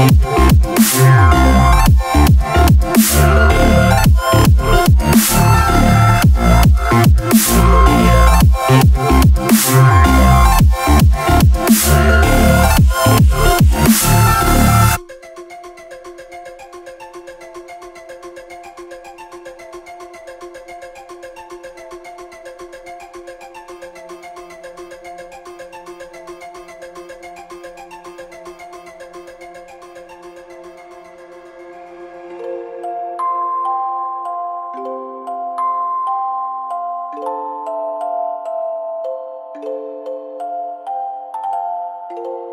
Bye. you